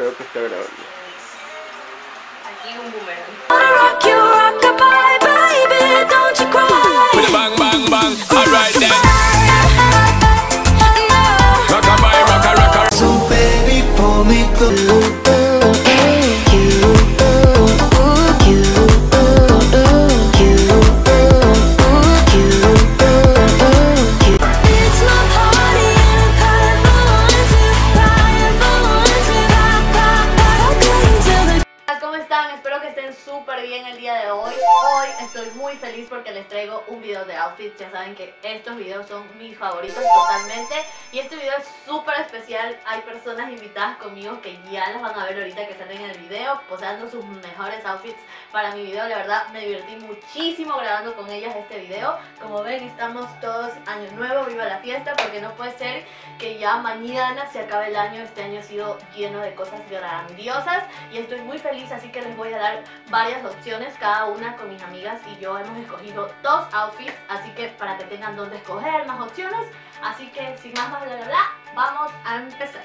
I que está grabando. Aquí un boomerang. Bang, bang, bang, alright then. Estén súper bien el día de hoy. Hoy estoy muy feliz porque les traigo un video de outfits. Ya saben que estos videos son mis favoritos totalmente. Y este video es súper especial. Hay personas invitadas conmigo que ya las van a ver ahorita que salen en el video, posando sus mejores outfits para mi video. La verdad me divertí muchísimo grabando con ellas este video. Como ven, estamos todos año nuevo, viva la fiesta, porque no puede ser que ya mañana se acabe el año. Este año ha sido lleno de cosas grandiosas y estoy muy feliz, así que les voy a dar varias opciones, cada una con mis amigas y yo hemos escogido dos outfits, así que para que tengan donde escoger más opciones. Así que sin más, bla bla bla, vamos a empezar.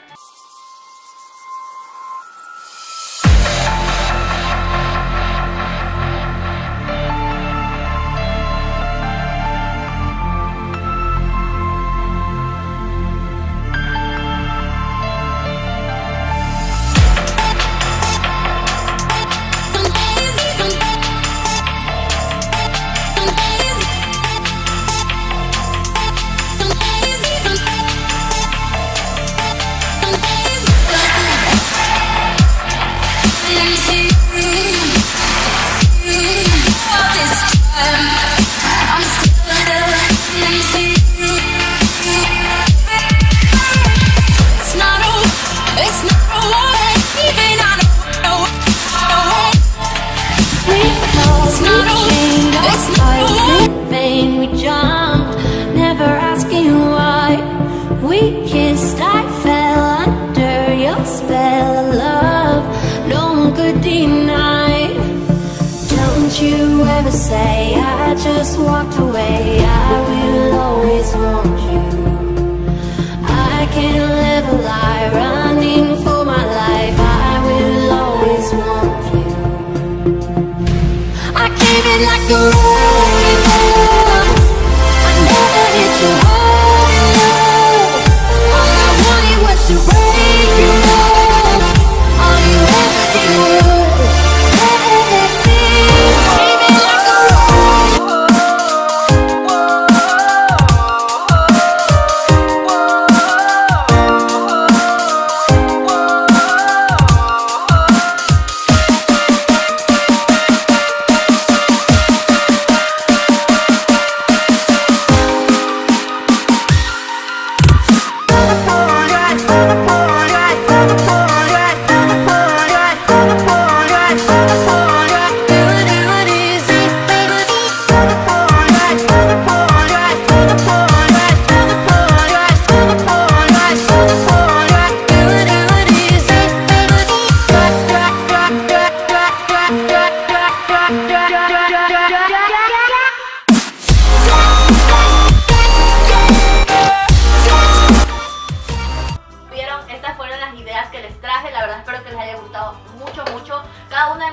Spell love. No one could deny. Don't you ever say I just walked away. I will always want you. I can't live a lie, running for my life. I will always want you. I came in like a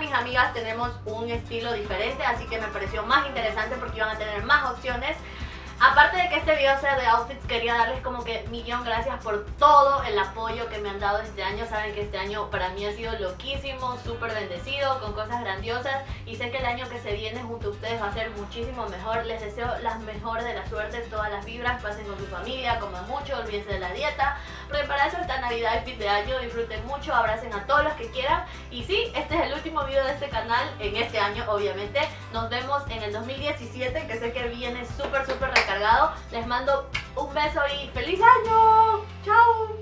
mis amigas tenemos un estilo diferente, así que me pareció más interesante porque iban a tener más opciones. Aparte de que este video sea de outfits, quería darles como que millón gracias por todo el apoyo que me han dado este año. Saben que este año para mí ha sido loquísimo, súper bendecido, con cosas grandiosas. Y sé que el año que se viene junto a ustedes va a ser muchísimo mejor. Les deseo las mejores de las suertes, todas las vibras. Pasen con su familia, coman mucho, olvídense de la dieta. Porque para eso está Navidad y fin de año. Disfruten mucho, abracen a todos los que quieran. Y sí, este es el último video de este canal en este año, obviamente. Nos vemos en el 2017, que sé que viene súper, súper recargado. Les mando un beso y feliz año. Chao.